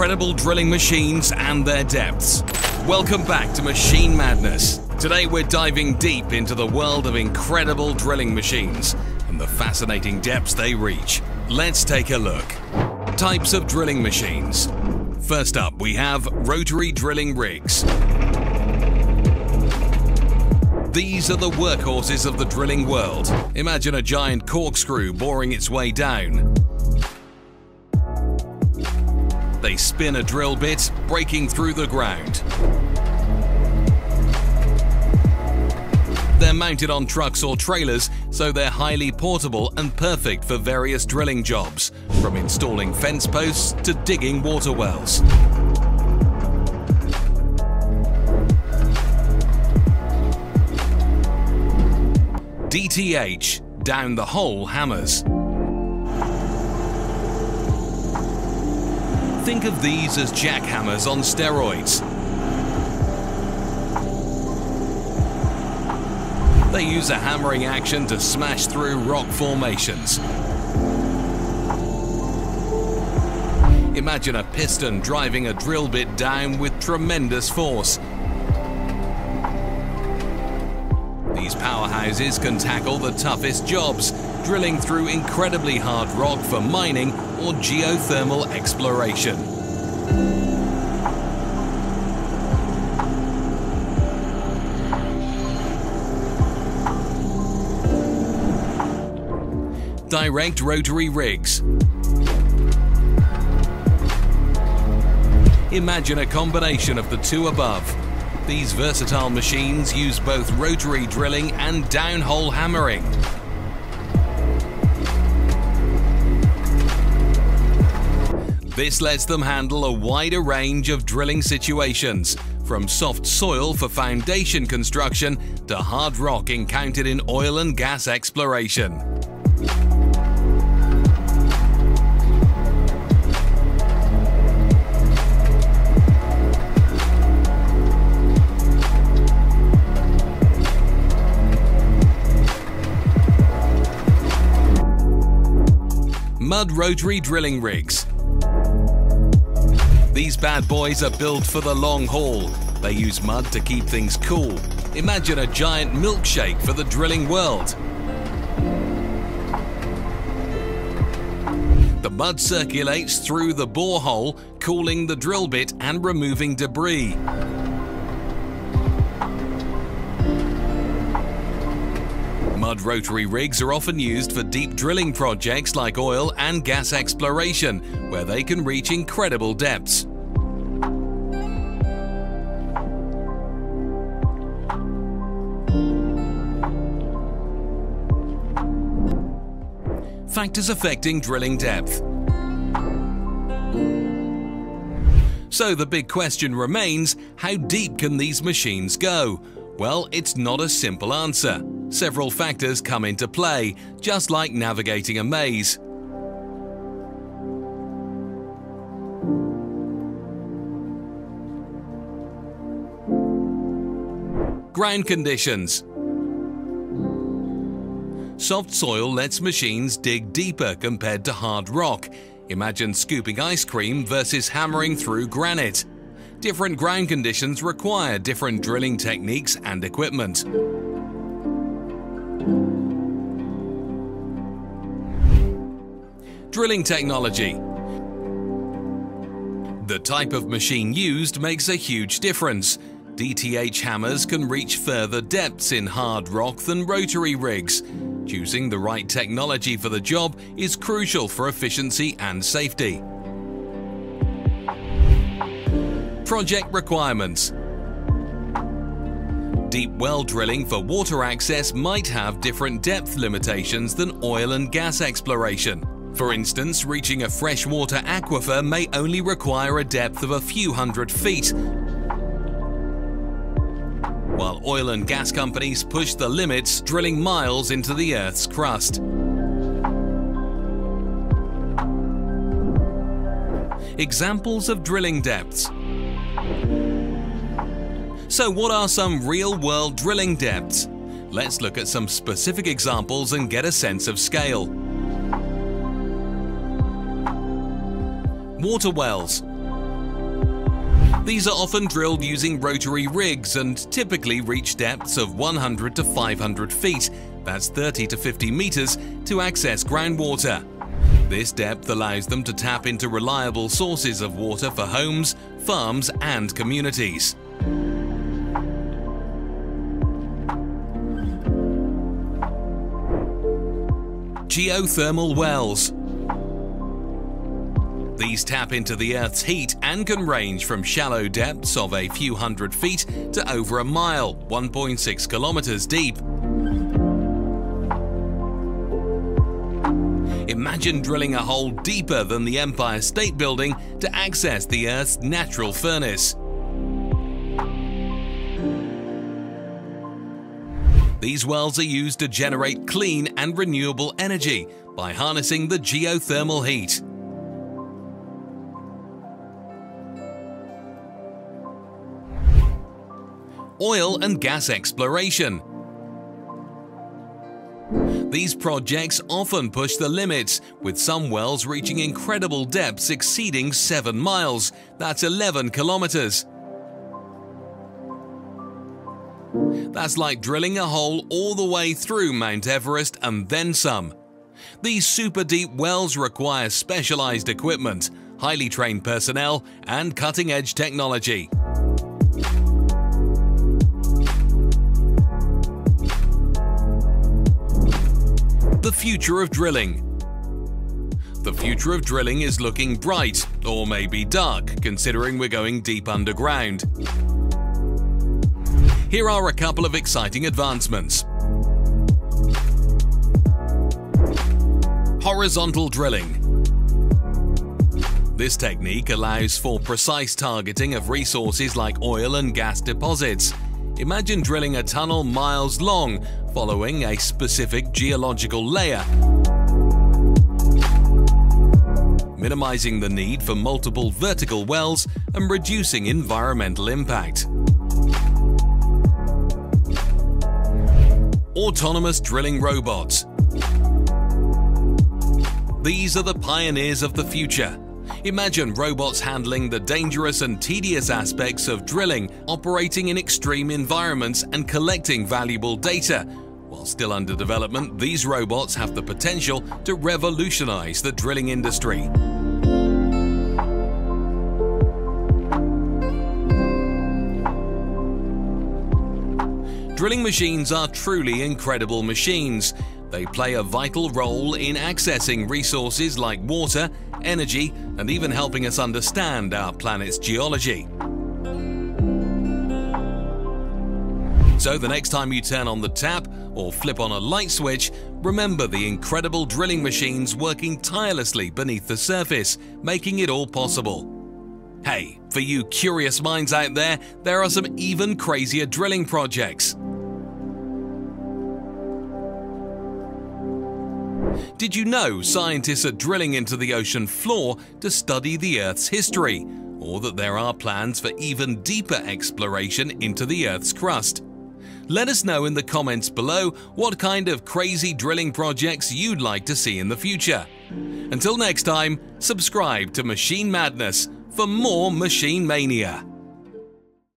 incredible drilling machines and their depths. Welcome back to Machine Madness. Today we're diving deep into the world of incredible drilling machines and the fascinating depths they reach. Let's take a look. Types of drilling machines. First up, we have rotary drilling rigs. These are the workhorses of the drilling world. Imagine a giant corkscrew boring its way down. They spin a drill bit, breaking through the ground. They're mounted on trucks or trailers, so they're highly portable and perfect for various drilling jobs, from installing fence posts to digging water wells. DTH, down the hole hammers. Think of these as jackhammers on steroids. They use a hammering action to smash through rock formations. Imagine a piston driving a drill bit down with tremendous force. These powerhouses can tackle the toughest jobs, drilling through incredibly hard rock for mining or geothermal exploration. Direct rotary rigs. Imagine a combination of the two above. These versatile machines use both rotary drilling and downhole hammering. This lets them handle a wider range of drilling situations, from soft soil for foundation construction to hard rock encountered in oil and gas exploration. Mud rotary drilling rigs. These bad boys are built for the long haul. They use mud to keep things cool. Imagine a giant milkshake for the drilling world. The mud circulates through the borehole, cooling the drill bit and removing debris. Mud rotary rigs are often used for deep drilling projects like oil and gas exploration, where they can reach incredible depths. Factors affecting drilling depth. So the big question remains, how deep can these machines go? Well, it's not a simple answer. Several factors come into play, just like navigating a maze. Ground conditions. Soft soil lets machines dig deeper compared to hard rock. Imagine scooping ice cream versus hammering through granite. Different ground conditions require different drilling techniques and equipment. Drilling technology. The type of machine used makes a huge difference. DTH hammers can reach further depths in hard rock than rotary rigs. Choosing the right technology for the job is crucial for efficiency and safety. Project requirements Deep well drilling for water access might have different depth limitations than oil and gas exploration. For instance, reaching a freshwater aquifer may only require a depth of a few hundred feet, while oil and gas companies push the limits, drilling miles into the Earth's crust. Examples of drilling depths So what are some real-world drilling depths? Let's look at some specific examples and get a sense of scale. Water wells. These are often drilled using rotary rigs and typically reach depths of 100 to 500 feet, that's 30 to 50 meters, to access groundwater. This depth allows them to tap into reliable sources of water for homes, farms and communities. Geothermal wells these tap into the Earth's heat and can range from shallow depths of a few hundred feet to over a mile, 1.6 kilometers deep. Imagine drilling a hole deeper than the Empire State Building to access the Earth's natural furnace. These wells are used to generate clean and renewable energy by harnessing the geothermal heat. Oil and gas exploration these projects often push the limits, with some wells reaching incredible depths exceeding 7 miles, that's 11 kilometers. That's like drilling a hole all the way through Mount Everest and then some. These super deep wells require specialized equipment, highly trained personnel, and cutting edge technology. The future of drilling. The future of drilling is looking bright, or maybe dark, considering we're going deep underground. Here are a couple of exciting advancements. Horizontal drilling. This technique allows for precise targeting of resources like oil and gas deposits. Imagine drilling a tunnel miles long following a specific geological layer, minimizing the need for multiple vertical wells and reducing environmental impact. Autonomous drilling robots. These are the pioneers of the future Imagine robots handling the dangerous and tedious aspects of drilling, operating in extreme environments and collecting valuable data. While still under development, these robots have the potential to revolutionize the drilling industry. Drilling machines are truly incredible machines. They play a vital role in accessing resources like water, energy, and even helping us understand our planet's geology. So the next time you turn on the tap or flip on a light switch, remember the incredible drilling machines working tirelessly beneath the surface, making it all possible. Hey, for you curious minds out there, there are some even crazier drilling projects. Did you know scientists are drilling into the ocean floor to study the Earth's history? Or that there are plans for even deeper exploration into the Earth's crust? Let us know in the comments below what kind of crazy drilling projects you'd like to see in the future. Until next time, subscribe to Machine Madness for more Machine Mania.